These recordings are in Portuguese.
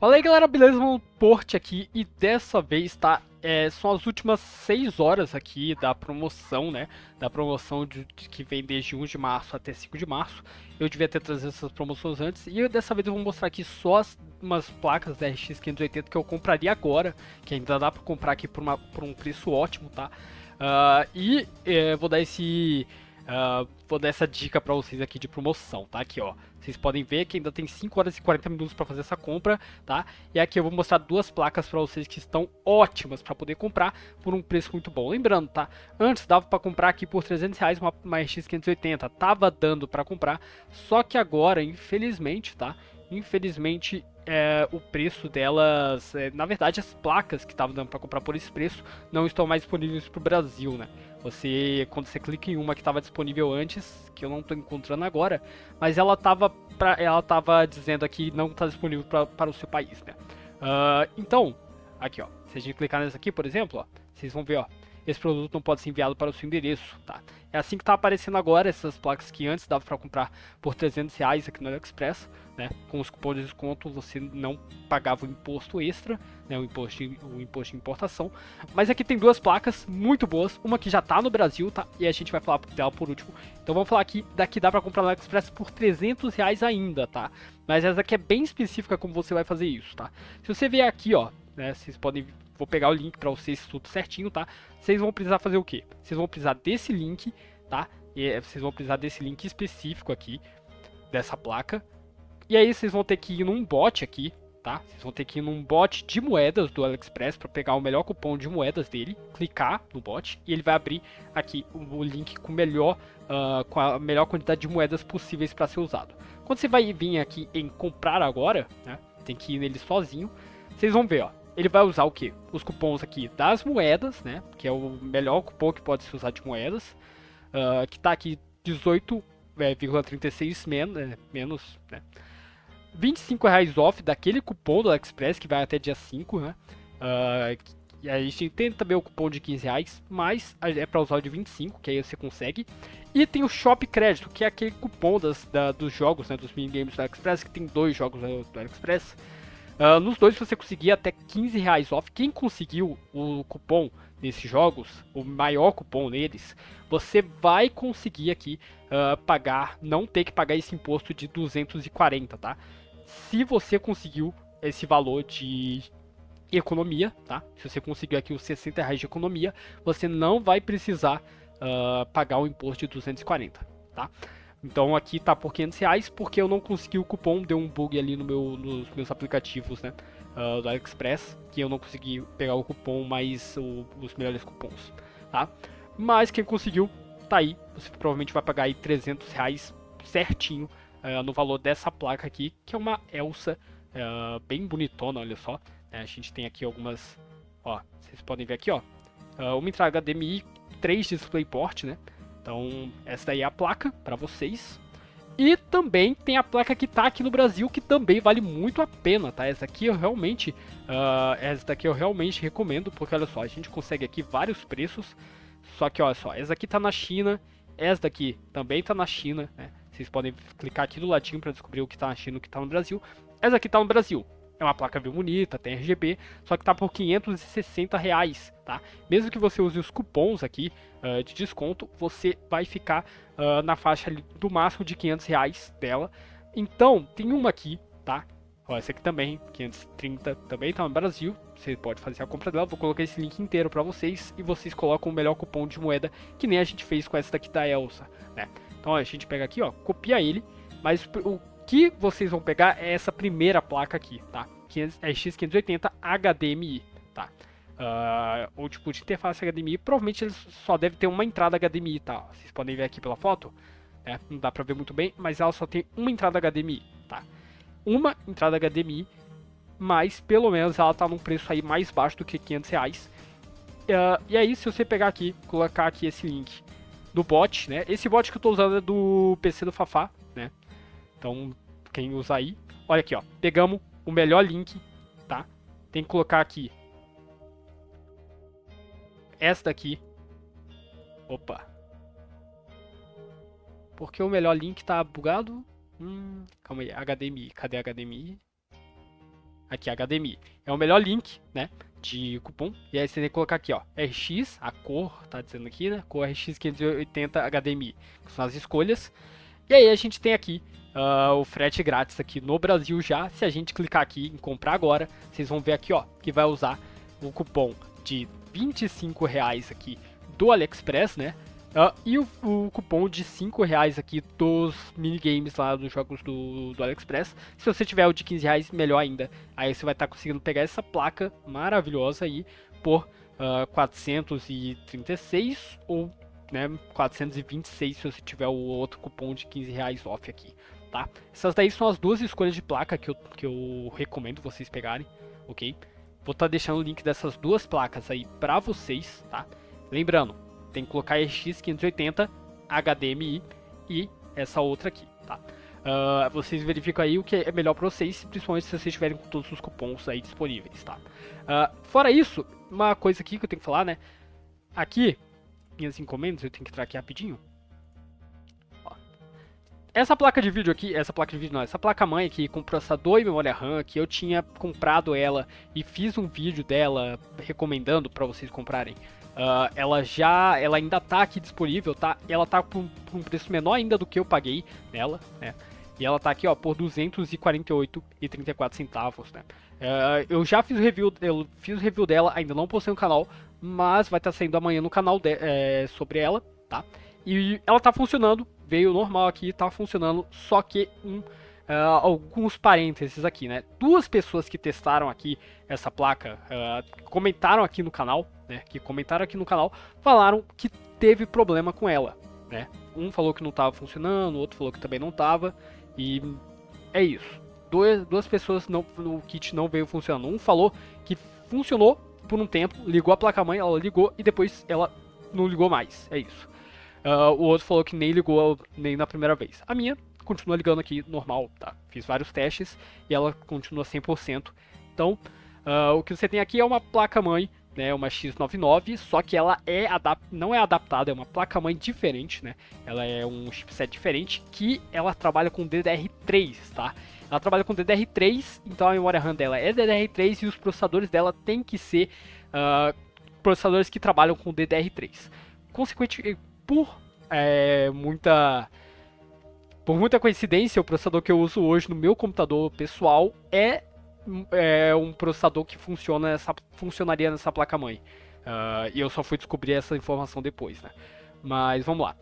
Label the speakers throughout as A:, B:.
A: Fala aí galera, beleza? Vamos Porte aqui e dessa vez tá, é, são as últimas 6 horas aqui da promoção, né? Da promoção de, de, que vem desde 1 de março até 5 de março. Eu devia ter trazido essas promoções antes e eu, dessa vez eu vou mostrar aqui só as, umas placas da RX 580 que eu compraria agora, que ainda dá pra comprar aqui por, uma, por um preço ótimo, tá? Uh, e é, vou dar esse Uh, vou dar essa dica para vocês aqui de promoção, tá? Aqui, ó. Vocês podem ver que ainda tem 5 horas e 40 minutos para fazer essa compra, tá? E aqui eu vou mostrar duas placas para vocês que estão ótimas para poder comprar por um preço muito bom. Lembrando, tá? Antes dava para comprar aqui por 300 reais uma, uma RX 580, tava dando para comprar, só que agora, infelizmente, tá? Infelizmente, é, o preço delas, é, na verdade, as placas que estavam dando para comprar por esse preço não estão mais disponíveis para o Brasil, né? Você, quando você clica em uma que estava disponível antes, que eu não estou encontrando agora, mas ela estava ela tava dizendo aqui não está disponível pra, para o seu país, né? Uh, então, aqui ó, se a gente clicar nessa aqui, por exemplo, ó, vocês vão ver, ó, esse produto não pode ser enviado para o seu endereço, tá? É assim que está aparecendo agora essas placas que antes dava para comprar por 300 reais aqui no AliExpress, né? Com os cupons de desconto você não pagava o imposto extra, né? O imposto, de, o imposto de importação. Mas aqui tem duas placas muito boas, uma que já está no Brasil, tá? E a gente vai falar dela por último. Então vamos falar aqui, daqui dá para comprar no AliExpress por 300 reais ainda, tá? Mas essa aqui é bem específica como você vai fazer isso, tá? Se você vier aqui, ó, né? Vocês podem vou pegar o link para vocês tudo certinho, tá? Vocês vão precisar fazer o quê? Vocês vão precisar desse link, tá? E é, vocês vão precisar desse link específico aqui, dessa placa. E aí vocês vão ter que ir num bot aqui, tá? Vocês vão ter que ir num bot de moedas do AliExpress para pegar o melhor cupom de moedas dele, clicar no bot e ele vai abrir aqui o link com, melhor, uh, com a melhor quantidade de moedas possíveis para ser usado. Quando você vai vir aqui em comprar agora, né? Tem que ir nele sozinho. Vocês vão ver, ó ele vai usar o que? Os cupons aqui das moedas, né? Que é o melhor cupom que pode se usar de moedas. Uh, que está aqui 18,36 men é, menos, né? 25 reais off daquele cupom do AliExpress que vai até dia 5, né? Uh, e a gente tem também o cupom de 15 reais, mas é para usar o de 25, que aí você consegue. E tem o Shop Crédito, que é aquele cupom das, da, dos jogos, né, dos minigames do AliExpress, que tem dois jogos do AliExpress. Uh, nos dois você conseguir até 15 reais off. Quem conseguiu o cupom nesses jogos, o maior cupom neles, você vai conseguir aqui uh, pagar, não ter que pagar esse imposto de 240, tá? Se você conseguiu esse valor de economia, tá? Se você conseguiu aqui os 60 reais de economia, você não vai precisar uh, pagar o imposto de 240, tá? Então aqui tá por 500 reais porque eu não consegui o cupom, deu um bug ali no meu, nos meus aplicativos, né? Uh, do AliExpress, que eu não consegui pegar o cupom mais o, os melhores cupons, tá? Mas quem conseguiu, tá aí. Você provavelmente vai pagar aí 300 reais certinho uh, no valor dessa placa aqui, que é uma Elsa uh, bem bonitona, olha só. É, a gente tem aqui algumas, ó, vocês podem ver aqui, ó. uma entrada HDMI 3 DisplayPort, né? Então, essa daí é a placa para vocês. E também tem a placa que tá aqui no Brasil, que também vale muito a pena, tá? Essa aqui eu realmente, uh, essa daqui eu realmente recomendo, porque olha só, a gente consegue aqui vários preços. Só que olha só, essa aqui tá na China, essa daqui também tá na China, né? Vocês podem clicar aqui do ladinho para descobrir o que tá na China e o que tá no Brasil. Essa aqui tá no Brasil. É uma placa bem bonita, tem RGB, só que tá por 560 reais, tá? Mesmo que você use os cupons aqui uh, de desconto, você vai ficar uh, na faixa do máximo de 500 reais dela. Então, tem uma aqui, tá? Ó, essa aqui também, 530, também tá no Brasil. Você pode fazer a compra dela. Vou colocar esse link inteiro para vocês e vocês colocam o melhor cupom de moeda que nem a gente fez com essa daqui da Elsa, né? Então ó, a gente pega aqui, ó, copia ele, mas o que vocês vão pegar é essa primeira placa aqui, tá? É X580 HDMI, tá? Uh, ou tipo de interface HDMI, provavelmente ele só deve ter uma entrada HDMI, tá? Vocês podem ver aqui pela foto, né? Não dá pra ver muito bem, mas ela só tem uma entrada HDMI, tá? Uma entrada HDMI, mas pelo menos ela tá num preço aí mais baixo do que 500 reais. Uh, e aí, se você pegar aqui, colocar aqui esse link do bot, né? Esse bot que eu tô usando é do PC do Fafá, né? Então, quem usa aí, olha aqui, ó. Pegamos o melhor link, tá? Tem que colocar aqui essa daqui. Opa. Porque o melhor link tá bugado? Hum, calma aí, HDMI. Cadê HDMI? aqui HDMI. É o melhor link, né? De cupom. E aí você tem que colocar aqui, ó, RX, a cor, tá dizendo aqui, né? Cor RX 580 HDMI, que são as escolhas. E aí a gente tem aqui uh, o frete grátis aqui no Brasil já. Se a gente clicar aqui em comprar agora, vocês vão ver aqui, ó, que vai usar o cupom de 25 reais aqui do AliExpress, né? Uh, e o, o, cupom de 5 reais aqui dos minigames lá dos jogos do, do AliExpress. Se você tiver o de 15 reais, melhor ainda. Aí você vai estar tá conseguindo pegar essa placa maravilhosa aí por uh, ah, 436 ou né, 426 se você tiver o outro cupom de 15 reais off aqui, tá? Essas daí são as duas escolhas de placa que eu, que eu recomendo vocês pegarem, ok? Vou estar tá deixando o link dessas duas placas aí pra vocês, tá? Lembrando, tem que colocar RX 580 HDMI e essa outra aqui, tá? Uh, vocês verificam aí o que é melhor para vocês, principalmente se vocês estiverem com todos os cupons aí disponíveis, tá? Uh, fora isso, uma coisa aqui que eu tenho que falar, né? Aqui, minhas encomendas, eu tenho que entrar aqui rapidinho. Essa placa de vídeo aqui, essa placa de vídeo não, essa placa mãe aqui com processador e memória RAM, que eu tinha comprado ela e fiz um vídeo dela recomendando para vocês comprarem. Uh, ela já, ela ainda tá aqui disponível, tá? Ela tá por, por, um preço menor ainda do que eu paguei nela, né? E ela tá aqui, ó, por 248,34 centavos, né? Uh, eu já fiz o review, eu fiz o review dela, ainda não postei no canal, mas vai estar tá saindo amanhã no canal de, é, sobre ela, tá? E ela tá funcionando, veio normal aqui, tá funcionando, só que um, uh, alguns parênteses aqui, né? Duas pessoas que testaram aqui essa placa, uh, comentaram aqui no canal, né? Que comentaram aqui no canal, falaram que teve problema com ela, né? Um falou que não estava funcionando, o outro falou que também não estava, e é isso. Duas, duas pessoas não, no kit não veio funcionando. Um falou que funcionou por um tempo, ligou a placa-mãe, ela ligou e depois ela não ligou mais. É isso. Uh, o outro falou que nem ligou nem na primeira vez. A minha continua ligando aqui normal, tá? Fiz vários testes e ela continua 100%. Então, uh, o que você tem aqui é uma placa-mãe, né? Uma X99, só que ela é não é adaptada, é uma placa-mãe diferente, né? Ela é um chipset diferente que ela trabalha com DDR3, tá? Ela trabalha com DDR3, então a memória RAM dela é DDR3 e os processadores dela tem que ser uh, processadores que trabalham com DDR3. Consequentemente, por é, muita por muita coincidência, o processador que eu uso hoje no meu computador pessoal é, é um processador que funciona nessa, funcionaria nessa placa-mãe. Uh, e eu só fui descobrir essa informação depois, né? Mas vamos lá.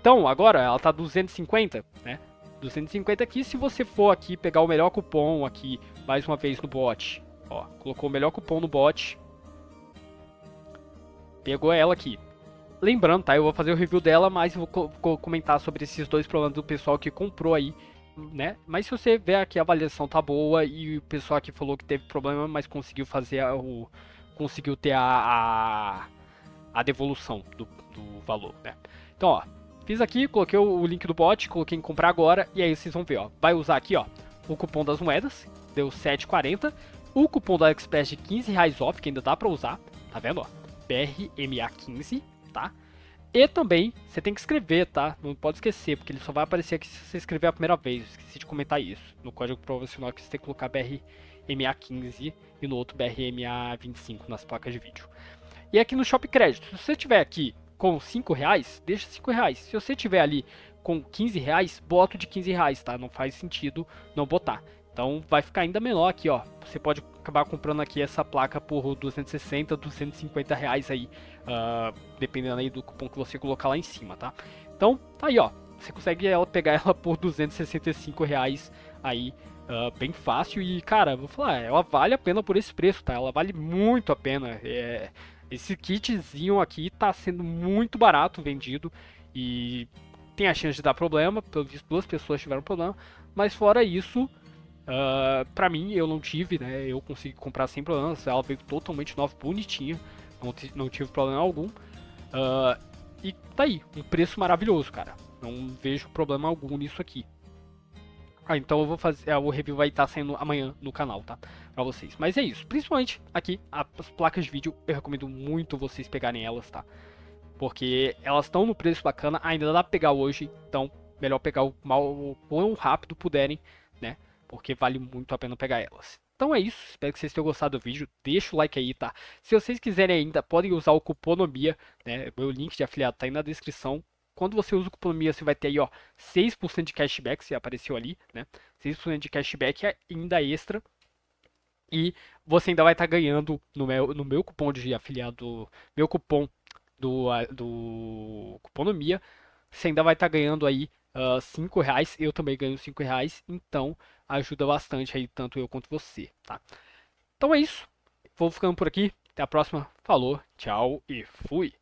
A: Então, agora ela tá 250, né? 250 aqui, se você for aqui pegar o melhor cupom aqui, mais uma vez no bot, ó, colocou o melhor cupom no bot, pegou ela aqui, Lembrando, tá? Eu vou fazer o review dela, mas vou co comentar sobre esses dois problemas do pessoal que comprou aí, né? Mas se você ver aqui a avaliação tá boa e o pessoal aqui falou que teve problema, mas conseguiu fazer o. conseguiu ter a. a, a devolução do, do valor, né? Então, ó. Fiz aqui, coloquei o, link do bot, coloquei em comprar agora, e aí vocês vão ver, ó. Vai usar aqui, ó, o cupom das moedas, deu 7,40. O cupom da AliExpress de 15 reais off, que ainda dá pra usar, tá vendo, ó? BRMA15 tá? E também, você tem que escrever, tá? Não pode esquecer, porque ele só vai aparecer aqui se você escrever a primeira vez. esqueci de comentar isso. No código profissional que você tem que colocar BRMA15 e no outro BRMA25 nas placas de vídeo. E aqui no Shop Crédito, se você tiver aqui com 5 reais, deixa 5 reais. Se você tiver ali com 15 reais, bota de 15 reais, tá? Não faz sentido não botar. Então vai ficar ainda menor aqui, ó. Você pode acabar comprando aqui essa placa por 260, 250 reais aí, uh, dependendo aí do cupom que você colocar lá em cima, tá? Então, tá aí, ó. Você consegue ela pegar ela por 265 reais aí, uh, bem fácil. E, cara, vou falar, ela vale a pena por esse preço, tá? Ela vale muito a pena. É, esse kitzinho aqui tá sendo muito barato vendido e tem a chance de dar problema. Pelo visto, duas pessoas tiveram problema. Mas fora isso, Uh, pra mim, eu não tive, né? Eu consegui comprar sem problemas. Ela veio totalmente nova, bonitinha. Não, não tive problema algum. Uh, e tá aí, um preço maravilhoso, cara. Não vejo problema algum nisso aqui. Ah, então eu vou fazer. O review vai estar saindo amanhã no canal, tá? Pra vocês. Mas é isso. Principalmente aqui, as placas de vídeo, eu recomendo muito vocês pegarem elas, tá? Porque elas estão no preço bacana, ainda dá pra pegar hoje. Então, melhor pegar o, mal, o quão rápido puderem? Porque vale muito a pena pegar elas. Então é isso, espero que vocês tenham gostado do vídeo, deixa o like aí, tá? Se vocês quiserem ainda, podem usar o Cuponomia, né? Meu link de afiliado tá aí na descrição. Quando você usa o Cuponomia, você vai ter aí, ó, 6% de cashback, se apareceu ali, né? 6% de cashback é ainda extra. E você ainda vai estar tá ganhando no meu, no meu cupom de afiliado, meu cupom do, do Cuponomia, você ainda vai estar tá ganhando aí uh, 5 reais, eu também ganho 5 reais, então ajuda bastante aí, tanto eu quanto você, tá? Então é isso, vou ficando por aqui, até a próxima, falou, tchau e fui!